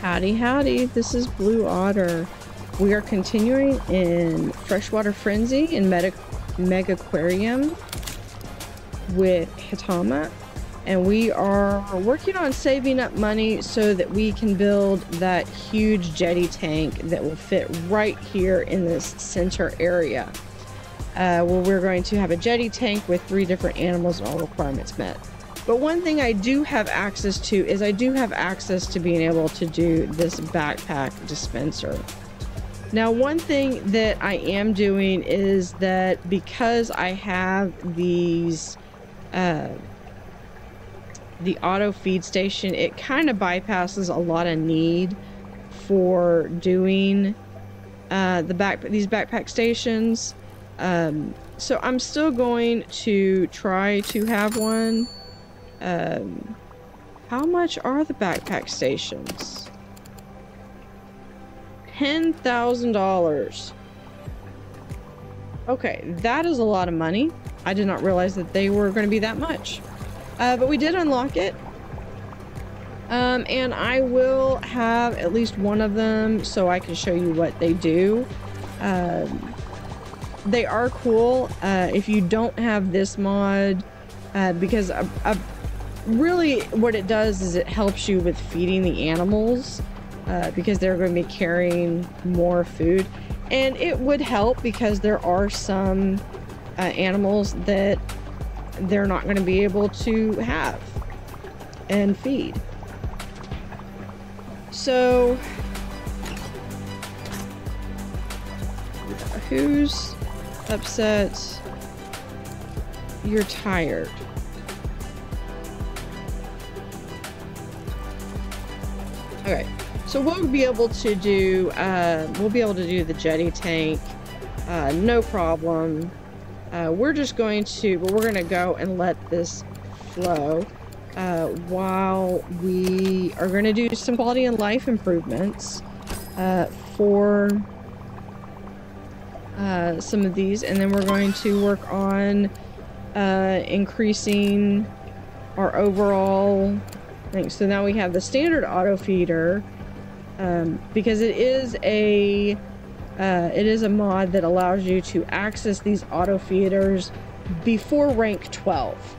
Howdy, howdy. This is Blue Otter. We are continuing in Freshwater Frenzy in Mega Megaquarium with Hitama. And we are working on saving up money so that we can build that huge jetty tank that will fit right here in this center area. Uh, where we're going to have a jetty tank with three different animals and all requirements met. But one thing I do have access to is I do have access to being able to do this backpack dispenser. Now, one thing that I am doing is that because I have these, uh, the auto feed station, it kind of bypasses a lot of need for doing uh, the back these backpack stations. Um, so I'm still going to try to have one. Um, how much are the backpack stations? $10,000. Okay, that is a lot of money. I did not realize that they were going to be that much. Uh, but we did unlock it. Um, and I will have at least one of them so I can show you what they do. Um, they are cool. Uh, if you don't have this mod, uh, because a, a really what it does is it helps you with feeding the animals uh, because they're going to be carrying more food. And it would help because there are some uh, animals that they're not going to be able to have and feed. So who's upset? You're tired Okay, so we'll be able to do, uh, we'll be able to do the jetty tank, uh, no problem. Uh, we're just going to, but we're going to go and let this flow uh, while we are going to do some quality and life improvements uh, for uh, some of these, and then we're going to work on increasing our overall thing. So now we have the standard auto feeder um, because it is a uh, it is a mod that allows you to access these auto feeders before rank 12.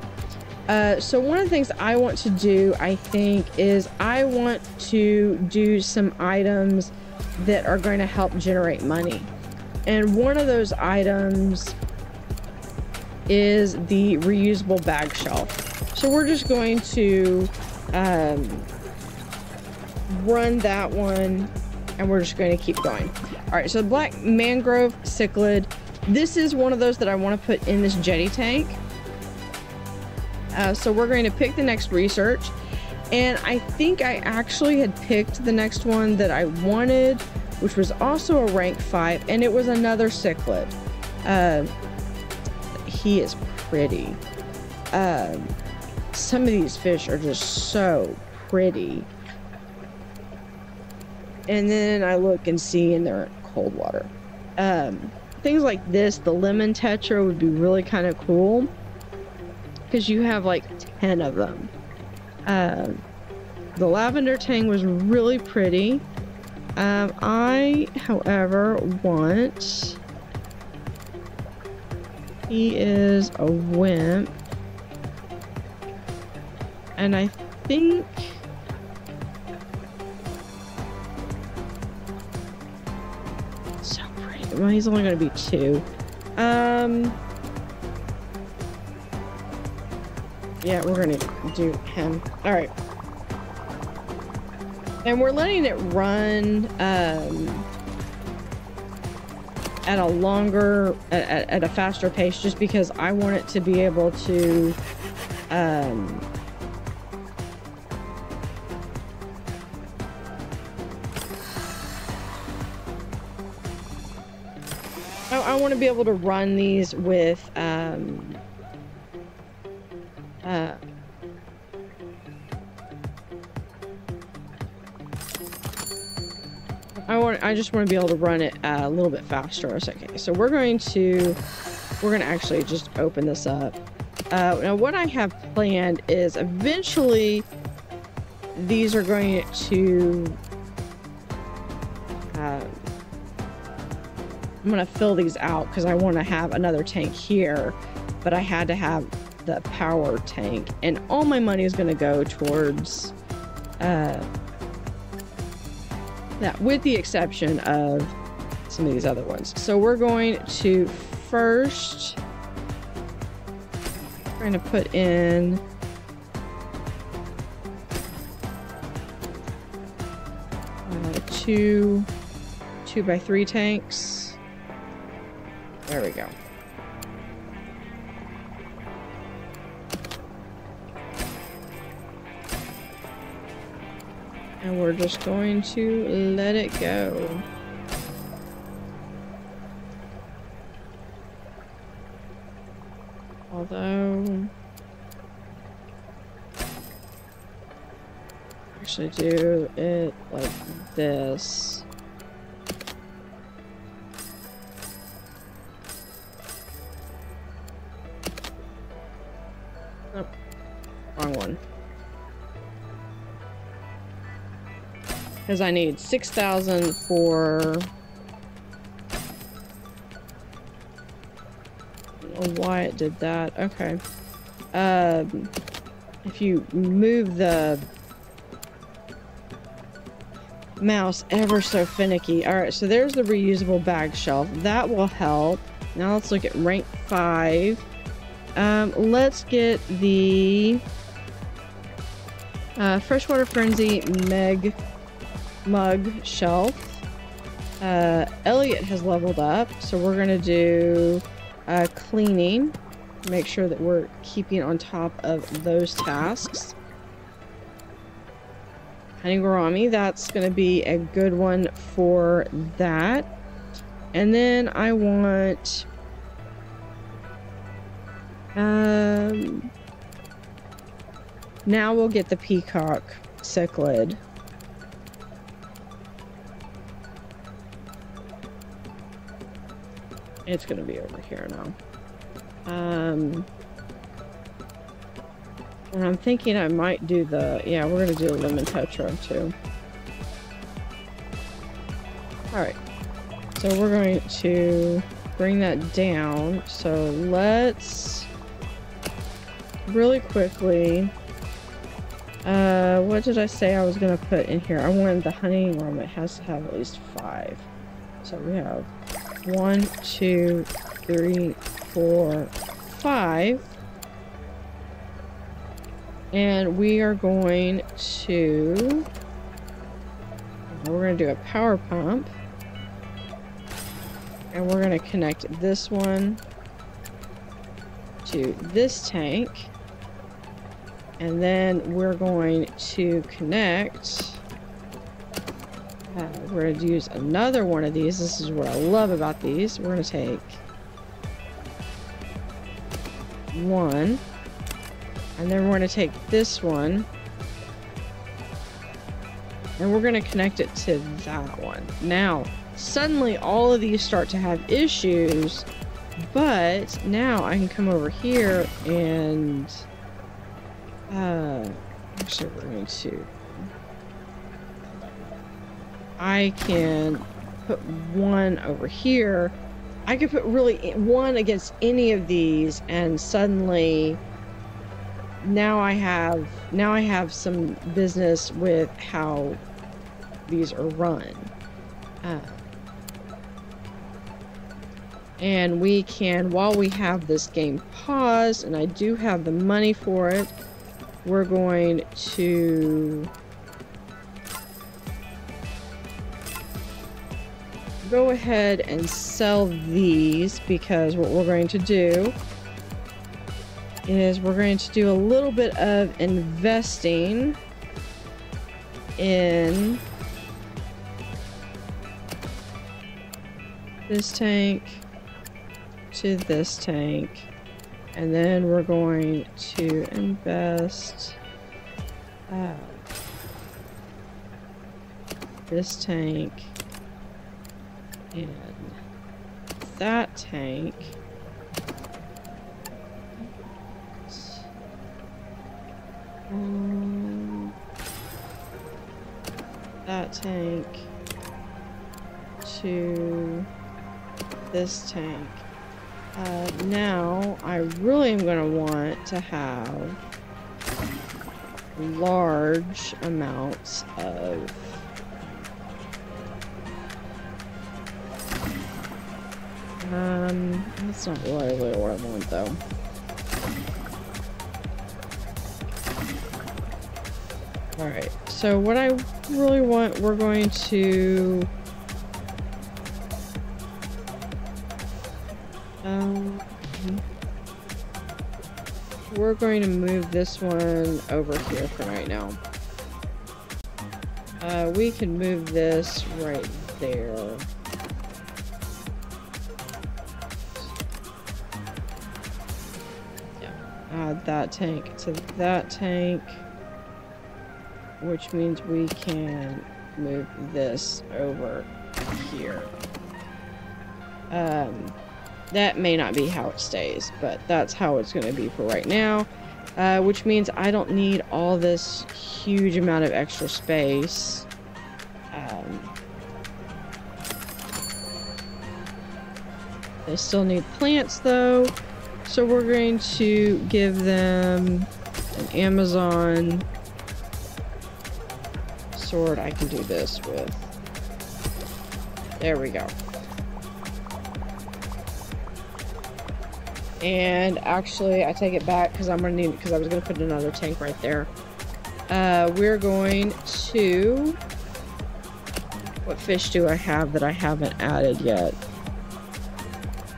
Uh, so one of the things I want to do, I think, is I want to do some items that are going to help generate money. And one of those items is the reusable bag shelf. So we're just going to um, run that one and we're just going to keep going. All right, so black mangrove cichlid. This is one of those that I want to put in this jetty tank. Uh, so we're going to pick the next research. And I think I actually had picked the next one that I wanted, which was also a rank 5, and it was another cichlid. Uh, he is pretty. Um, some of these fish are just so pretty. And then I look and see and they're in cold water. Um, things like this, the lemon tetra would be really kind of cool. Because you have like 10 of them. Um, the lavender tang was really pretty. Um, I, however, want... He is a wimp. And I think... So pretty. Well, he's only going to be two. Um... Yeah, we're going to do him. Alright. And we're letting it run, um at a longer at, at, a faster pace just because I want it to be able to um want to be able to run these with um, uh, I want I just want to be able to run it uh, a little bit faster. Okay, so we're going to we're going to actually just open this up. Uh, now what I have planned is eventually these are going to I'm gonna fill these out because I want to have another tank here, but I had to have the power tank, and all my money is gonna go towards uh, that, with the exception of some of these other ones. So we're going to first we're gonna put in uh, two two by three tanks. There we go. And we're just going to let it go. Although... Actually do it like this. Because I need 6,000 for... why it did that. Okay. Um, if you move the mouse ever so finicky. Alright, so there's the reusable bag shelf. That will help. Now let's look at rank 5. Um, let's get the uh, Freshwater Frenzy Meg Mug Shelf. Uh, Elliot has leveled up, so we're going to do uh, cleaning. Make sure that we're keeping on top of those tasks. Honey that's going to be a good one for that. And then I want... Um, now we'll get the peacock cichlid. It's to be over here now. Um... And I'm thinking I might do the, yeah, we're to do a lemon tetra too. Alright. So we're going to bring that down. So let's really quickly, uh, what did I say I was to put in here? I wanted the honey room. It has to have at least five. So we have one, two, three, four, five. And we are going to... We're going to do a power pump. And we're going to connect this one to this tank. And then we're going to connect... We're going to use another one of these. This is what I love about these. We're going to take one and then we're going to take this one. And we're going to connect it to that one. Now, suddenly all of these start to have issues. But now I can come over here and... Uh, actually, we're going to... I can put one over here. I could put really one against any of these and suddenly now I have now I have some business with how these are run. Uh, and we can, while we have this game paused, and I do have the money for it, we're going to go ahead and sell these because what we're going to do is we're going to do a little bit of investing in this tank to this tank and then we're going to invest uh, this tank in that tank Um, that tank to this tank. Uh, now, I really am going to want to have large amounts of um that's not really what I want though all right so what I really want we're going to um we're going to move this one over here for right now. Uh, we can move this right there. Add that tank to that tank, which means we can move this over here. Um, that may not be how it stays, but that's how it's going to be for right now. Uh, which means I don't need all this huge amount of extra space. Um, they still need plants though, so we're going to give them an Amazon sword I can do this with. There we go. And actually, I take it back because I'm going to need because I was going to put another tank right there. Uh, we're going to... What fish do I have that I haven't added yet?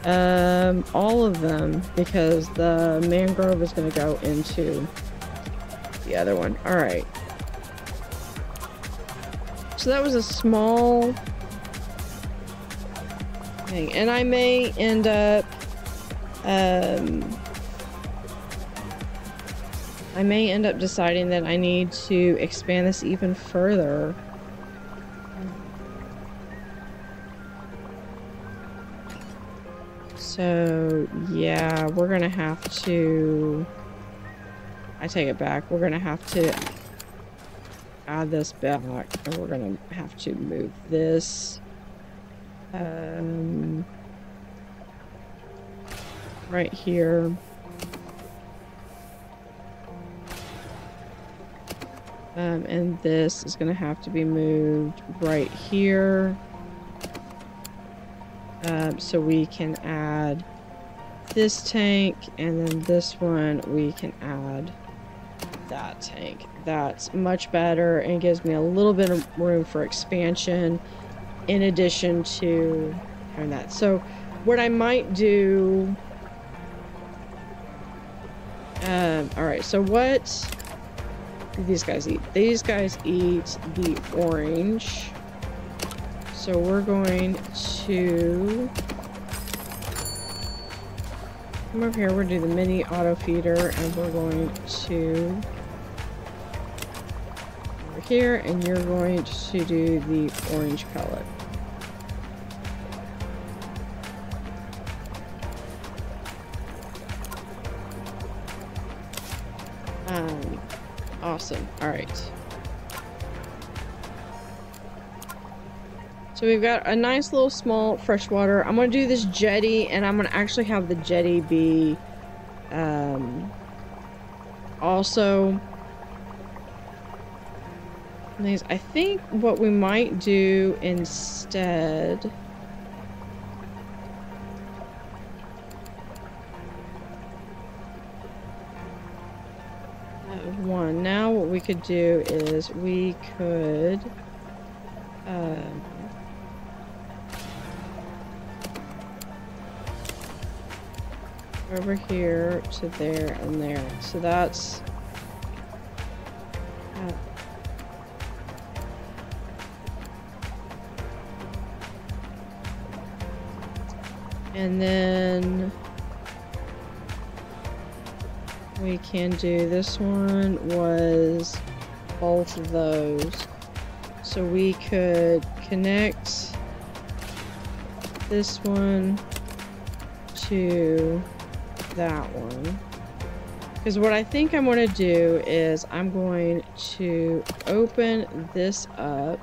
Um, all of them, because the mangrove is going to go into the other one. Alright. So that was a small thing. And I may end up um, I may end up deciding that I need to expand this even further. So, yeah, we're gonna have to... I take it back. We're gonna have to add this back, and we're gonna have to move this. Um right here. Um, and this is to have to be moved right here. So we can add this tank, and then this one we can add that tank. That's much better and gives me a little bit of room for expansion in addition to having that. So what I might do um, alright, so what these guys eat? These guys eat the orange. So we're going to come over here, we're gonna do the mini auto feeder and we're going to over here and you're going to do the orange pellet. Um, awesome. Alright. So we've got a nice little small freshwater. I'm going to do this jetty, and I'm going to actually have the jetty be um, also... I think what we might do instead... one. Now what we could do is we could um, over here to there and there. So that's uh, and then we can do this one was both of those. So we could connect this one to that one. Because what I think I'm going to do is I'm going to open this up.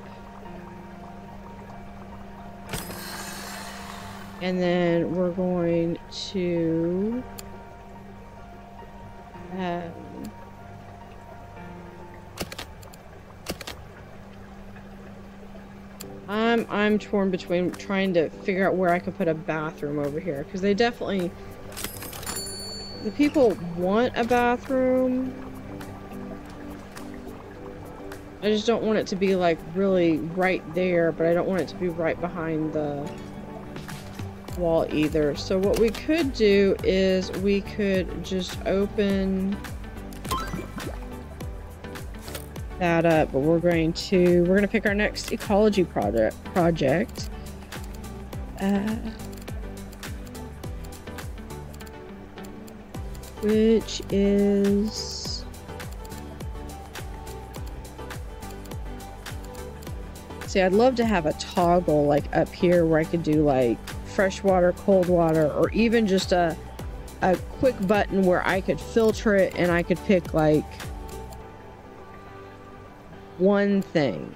And then we're going to... Um, I'm I'm torn between trying to figure out where I can put a bathroom over here because they definitely the people want a bathroom. I just don't want it to be like really right there, but I don't want it to be right behind the wall either. So what we could do is we could just open that up, but we're going to, we're going to pick our next ecology project, project. Uh, which is see I'd love to have a toggle like up here where I could do like fresh water cold water or even just a a quick button where I could filter it and I could pick like one thing.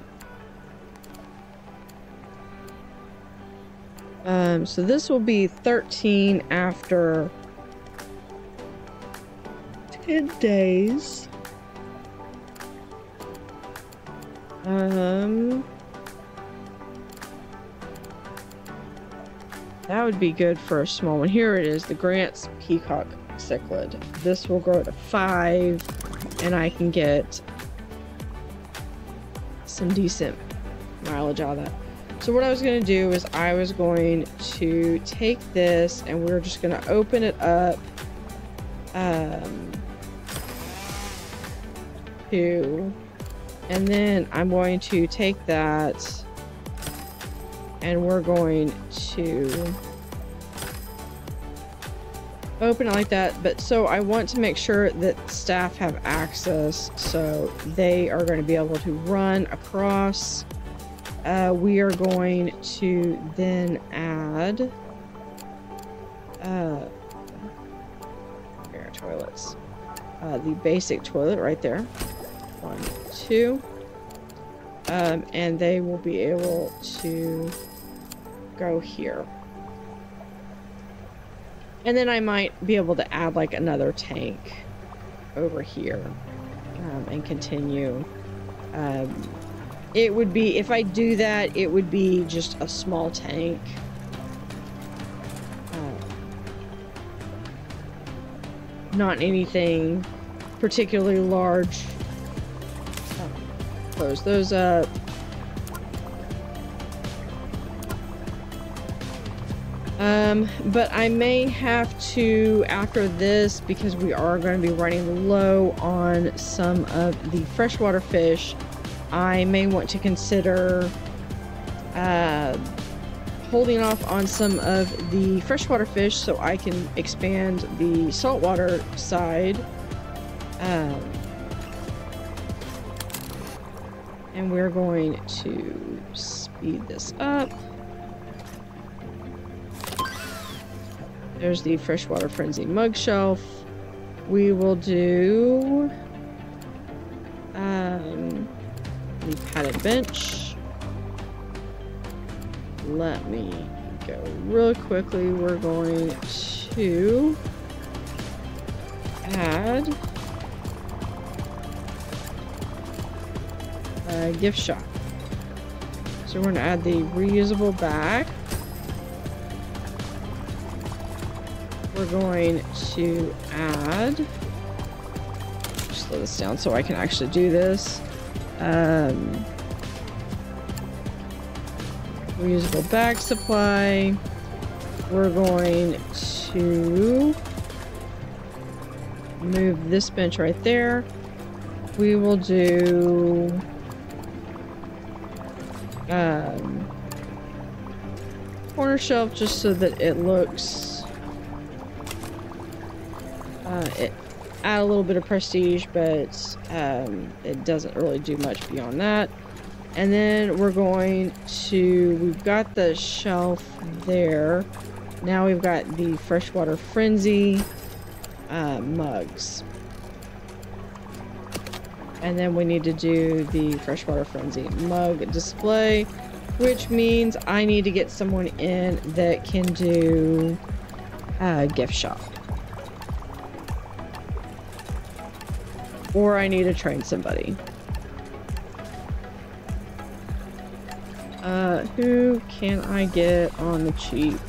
Um so this will be 13 after 10 days. Um, that would be good for a small one. Here it is, the Grant's Peacock Cichlid. This will grow to five, and I can get some decent mileage out of that. So what I was going to do is I was going to take this and we we're just going to open it up um, two. And then I'm going to take that and we're going to open it like that. But so I want to make sure that staff have access so they are going to be able to run across. Uh, we are going to then add uh, air toilets. Uh, the basic toilet right there one, two. Um, and they will be able to go here. And then I might be able to add like another tank over here um, and continue. Um, it would be, if I do that, it would be just a small tank. Uh, not anything particularly large close those up. Um, but I may have to, after this, because we are going to be running low on some of the freshwater fish, I may want to consider uh, holding off on some of the freshwater fish so I can expand the saltwater side. Um, And we're going to speed this up. There's the Freshwater Frenzy mug shelf. We will do um, the padded bench. Let me go real quickly. We're going to add uh, gift shop. So we're going to add the reusable bag. We're going to add, slow this down so I can actually do this. Um, reusable bag supply. We're going to move this bench right there. We will do um, corner shelf just so that it looks uh, it add a little bit of prestige but um, it doesn't really do much beyond that. And then we're going to we've got the shelf there. Now we've got the freshwater frenzy uh, mugs and then we need to do the freshwater frenzy mug display. which means I need to get someone in that can do a gift shop. Or I need to train somebody. Uh, who can I get on the cheap?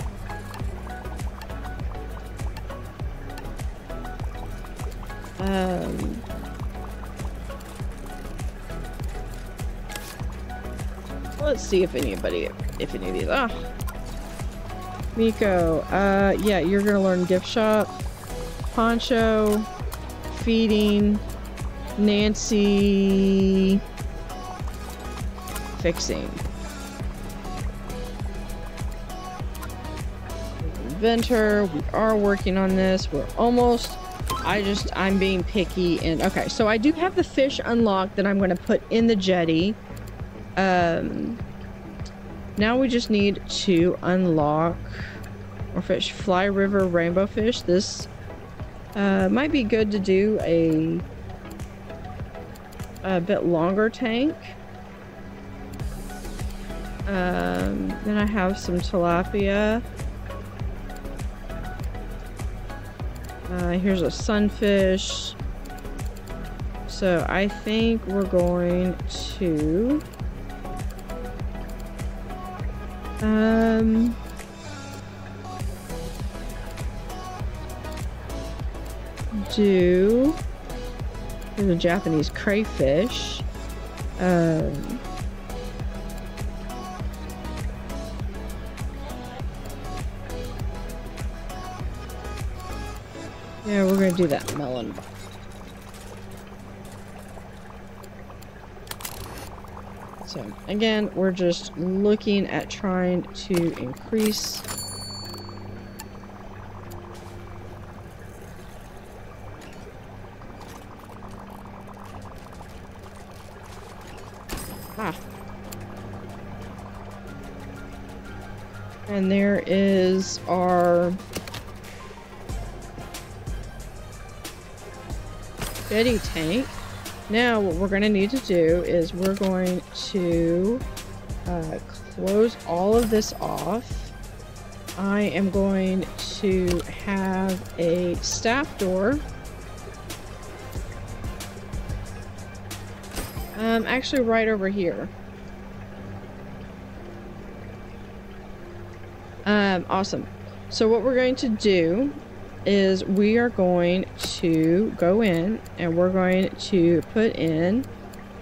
See if anybody, if any of these, ah. Miko, uh, yeah, you're gonna learn gift shop, poncho, feeding, Nancy, fixing. Inventor, we are working on this. We're almost, I just, I'm being picky and, okay, so I do have the fish unlocked that I'm gonna put in the jetty. Um, now we just need to unlock or fish fly river rainbow fish. This uh, might be good to do a a bit longer tank. Um, then I have some tilapia. Uh, here's a sunfish. So I think we're going to um. Do. There's a Japanese crayfish. Um. Yeah, we're gonna do that melon So again, we're just looking at trying to increase Ah. And there is our jetty tank. Now what we're going to need to do is we're going to uh, close all of this off. I am going to have a staff door. Um, actually right over here. Um, awesome. So what we're going to do is we are going to go in and we're going to put in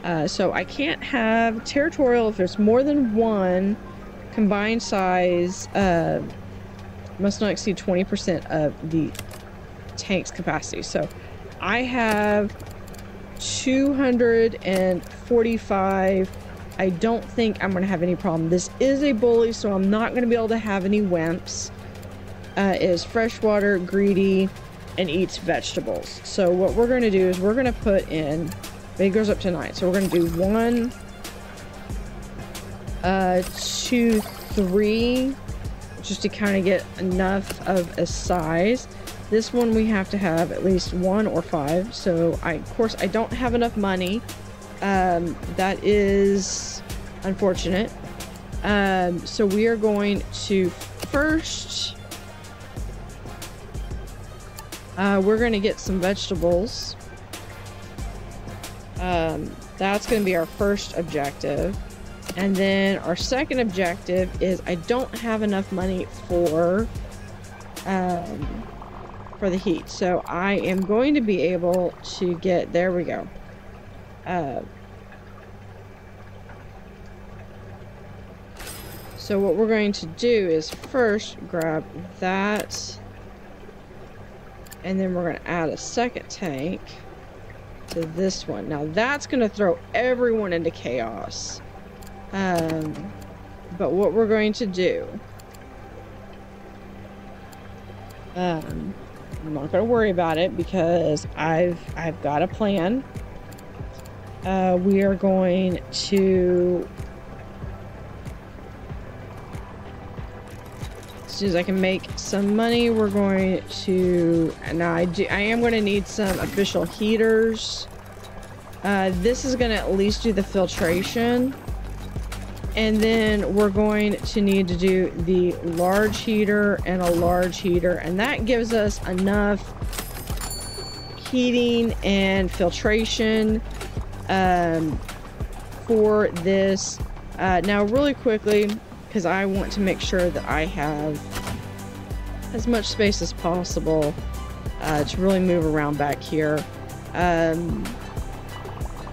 uh, so I can't have territorial if there's more than one combined size uh, must not exceed 20% of the tank's capacity. So I have 245 I don't think I'm gonna have any problem. This is a bully so I'm not gonna be able to have any wimps uh, is freshwater, greedy, and eats vegetables. So what we're going to do is we're going to put in, it goes up to nine. So we're going to do one, uh, two, three, just to kind of get enough of a size. This one we have to have at least one or five. So I, of course, I don't have enough money. Um, that is unfortunate. Um, so we are going to first uh, we're going to get some vegetables. Um, that's going to be our first objective. And then our second objective is I don't have enough money for um, for the heat. So I am going to be able to get, there we go. Uh, so what we're going to do is first grab that and then we're going to add a second tank to this one. Now that's going to throw everyone into chaos. Um, but what we're going to do... Um, I'm not going to worry about it because I've I've got a plan. Uh, we are going to soon as I can make some money, we're going to, now I, do, I am going to need some official heaters. Uh, this is going to at least do the filtration. And then we're going to need to do the large heater and a large heater. And that gives us enough heating and filtration um, for this. Uh, now, really quickly, because I want to make sure that I have as much space as possible uh, to really move around back here. Um,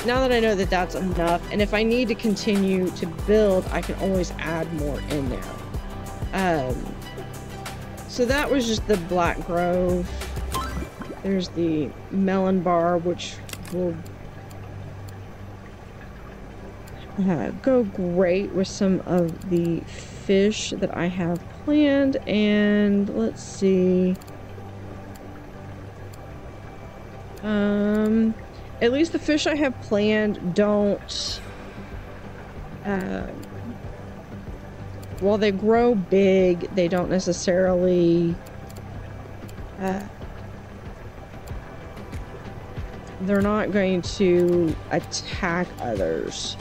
now that I know that that's enough, and if I need to continue to build, I can always add more in there. Um, so that was just the Black Grove. There's the melon barb, which will uh, go great with some of the fish that I have planned. And let's see. Um, at least the fish I have planned don't. Uh, while they grow big, they don't necessarily. Uh, they're not going to attack others.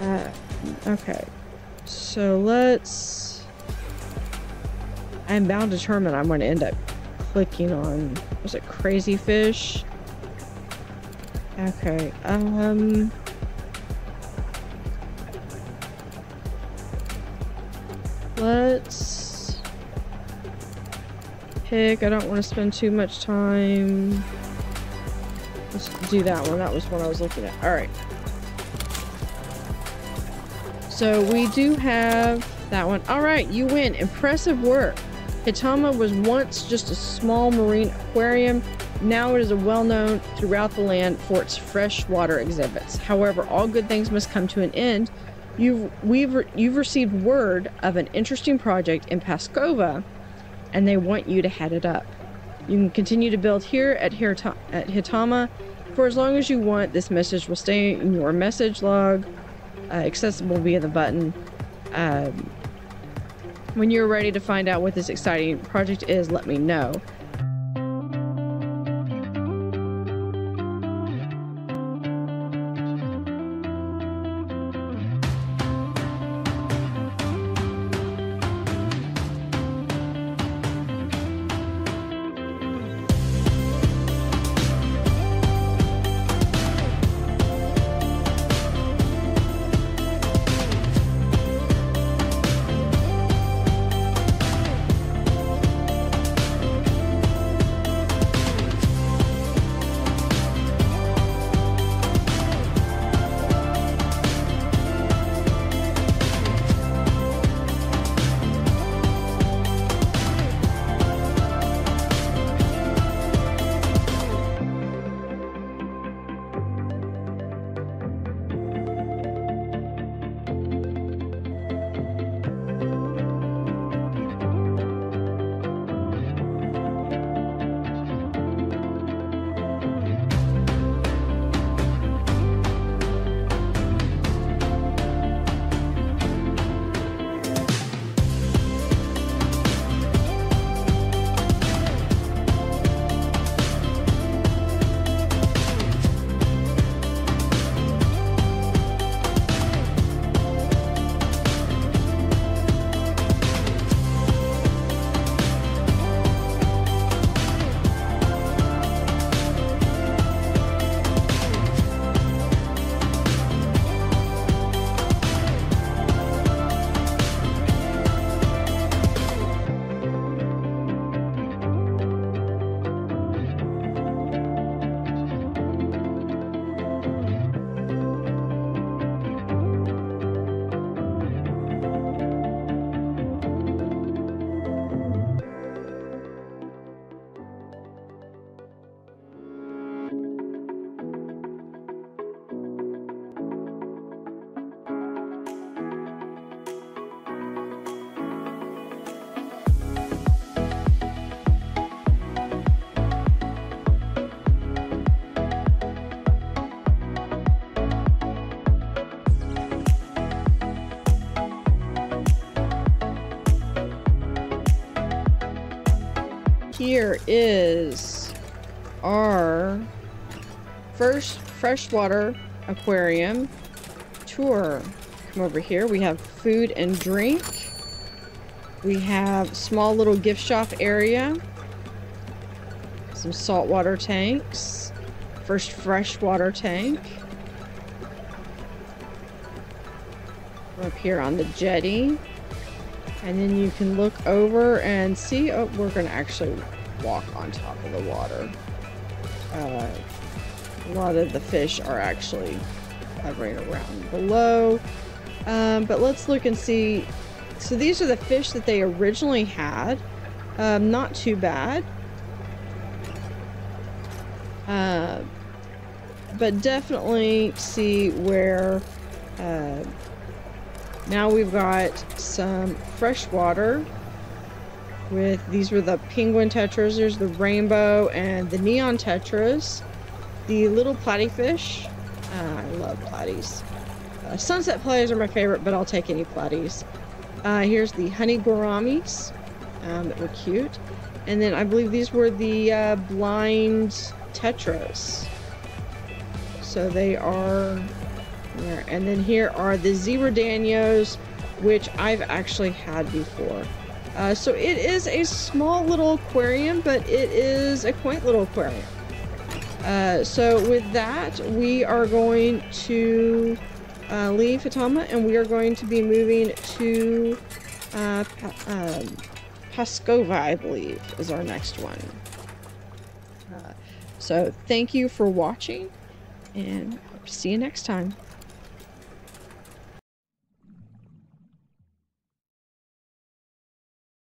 Uh, okay. So let's... I'm bound to determined I'm going to end up clicking on... Was it crayfish? Okay, um... Let's... Pick, I don't want to spend too much time... Let's do that one, that was what I was looking at. Alright. So we do have that one. Alright, you win. Impressive work. Hitama was once just a small marine aquarium. Now it is a well-known throughout the land for its freshwater exhibits. However, all good things must come to an end. You've we've you've received word of an interesting project in Paskova, and they want you to head it up. You can continue to build here at, Hirata at Hitama for as long as you want. This message will stay in your message log, uh, accessible via the button. Um, when you're ready to find out what this exciting project is, let me know. Here is our first freshwater aquarium tour. come over here. We have food and drink. We have small little gift shop area. Some saltwater tanks. First freshwater tank. We're up here on the jetty. And then you can look over and see, oh, we're going to actually walk on top of the water. Uh, a lot of the fish are actually hovering around below. Um, but let's look and see. So these are the fish that they originally had. Um, not too bad. Uh, but definitely see where uh, now we've got some fresh water with these were the penguin tetras. There's the rainbow and the neon tetras. The little platyfish. Uh, I love platies. Uh, sunset platies are my favorite, but I'll take any platies. Uh, here's the honey gouramis um, that were cute. And then I believe these were the uh, blind tetras. So they are there. And then here are the zebra danios, which I've actually had before. Uh, so it is a small little aquarium, but it is a quaint little aquarium. Uh, so with that, we are going to uh, leave Hitama and we are going to be moving to uh, um, I believe, is our next one. Uh, so thank you for watching and see you next time.